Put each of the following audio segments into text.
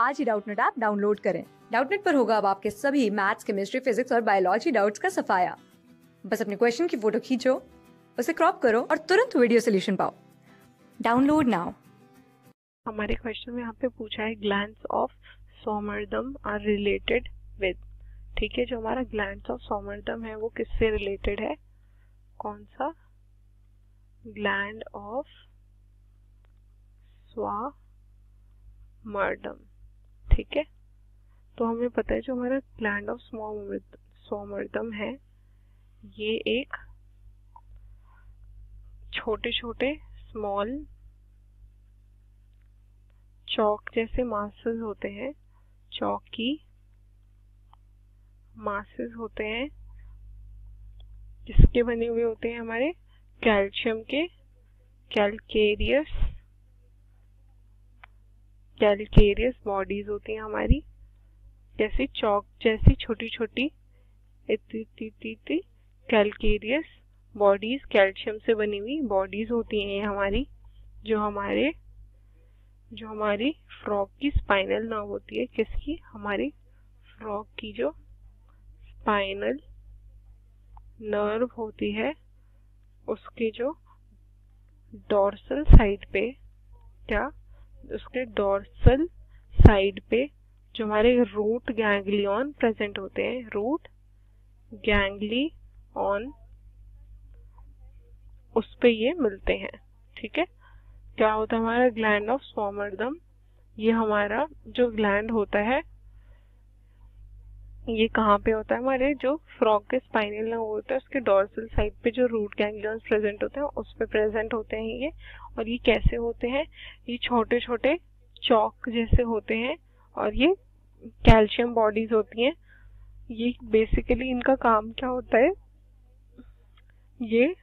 आज ही Doubtnut app download करें। डाउटनेट पर होगा अब आपके सभी मैथ्स केमिस्ट्री फिजिक्स और बायोलॉजी डाउट्स का सफाया। बस अपने क्वेश्चन की फ़ोटो खींचो, उसे क्रॉप करो और तुरंत वीडियो सोल्यूशन पाओ। डाउनलोड नाउ हमारे क्वेश्चन में यहाँ पे पूछा है ग्लैंड्स ऑफ़ सोमरदम आर रिलेटेड विद ठीक है, जो हमारा ग्लैंड्स ऑफ़ सोमरदम है, वो किससे रिलेटेड है? कौन सा? ग्लैंड ऑफ़ स्वामर्दम ठीक है? तो हमें पता है जो हमारा ग्लैंड ऑफ़ सोमर्दम है, ये एक छोटे छोटे स्मॉल चौक जैसे मासेस होते हैं चौक की मासेस होते हैं, जिसके बने हुए होते हैं हमारे कैल्शियम के कैलकेरियस कैलकेरियस बॉडीज होती हैं हमारी, जैसे चौक जैसी छोटी छोटी कैलकेरियस बॉडीज कैल्शियम से बनी हुई बॉडीज होती हैं ये हमारी, जो हमारे, जो हमारी फ्रॉक की स्पाइनल नर्व होती है, किसकी? हमारी फ्रॉक की जो स्पाइनल नर्व होती है, उसके जो डॉर्सल साइड पे क्या उसके डोर्सल साइड पे जो हमारे रूट गैंग्लियन प्रेजेंट होते हैं रूट गैंगली ऑन उस पे ये मिलते हैं, ठीक है? क्या होता है हमारा ग्लैंड ऑफ़ स्वामर्दम ये हमारा जो ग्लैंड होता है ये कहाँ पे होता है? हमारे जो फ्रॉक के स्पाइनल नर्व होता है, उसके डॉर्सल साइड पे जो रूट गैंग्लियंस प्रेजेंट होते हैं, उस पे प्रेजेंट होते हैं ये। और ये कैसे होते हैं? ये छोटे छोटे चौक जैसे होते हैं और ये कैल्शियम बॉडीज होती हैं। ये बेसिकली इनका काम क्या होता है? ये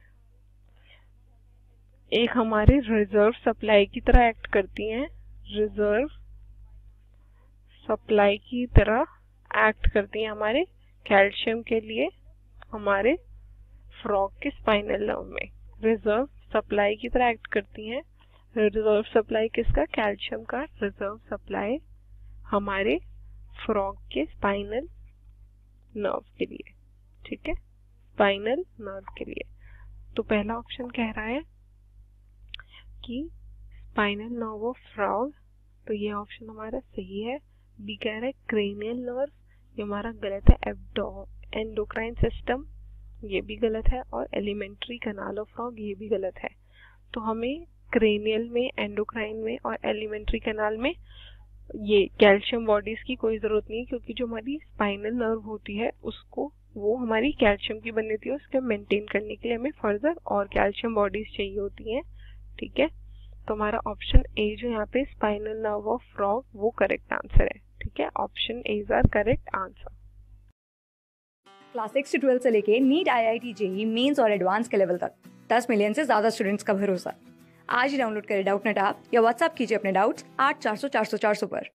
एक हमारे रिज़र्व सप्लाई की तरह एक्ट करती हैं। रिज़र्व सप्लाई की तरह एक्ट करती हैं हमारे कैल्शियम के लिए, हमारे फ्रॉक के स्पाइनल नर्व में। रिज़र्व सप्लाई की तरह एक्ट करती हैं। रिज़र्व सप्लाई किसका? कैल्शियम का। रिज़र्व सप्लाई हमारे फ्रॉक के स्पाइनल नर्व के लिए। ठीक है? स्पाइनल नर्व के लिए। तो पहला ऑप्शन कह रहा है कि स्पाइनल नर्व ऑफ़ फ्रॉग तो ये ऑप्शन हमारा सही है। बी कह रहा है क्रेनियल नर्व ये हमारा गलत है एबडो एंडोक्राइन सिस्टम ये भी गलत है और एलिमेंट्री कनाल ऑफ़ फ्रॉग ये भी गलत है। तो हमें क्रेनियल में एंडोक्राइन में और एलिमेंट्री कनाल में ये कैल्शियम बॉडीज की कोई ज़रूरत नहीं है, क्योंकि जो हमारी स्पाइनल नर्व होती है, उसको वो हमारी कैल्शियम की बनी होती है, उसके मेंटेन करने के लिए हमें फर्दर और कैल्शियम बॉडीज चाहिए होती हैं। ठीक है? तो हमारा ऑप्शन ए जो यहाँ पे स्पाइनल नर्व ऑफ़ फ्रॉग वो करेक्ट आंसर है। ठीक है? Option A is are correct answer class six से ट्वेल्थ से लेके NEET I I T JEE mains और एडवांस के लेवल तक। दस मिलियन से ज़्यादा स्टूडेंट्स का भरोसा। आज ही डाउनलोड करें डाउट नेट आप या व्हाट्सअप कीजिए अपने डाउट्स आठ चार सौ चार सौ चार सौ पर।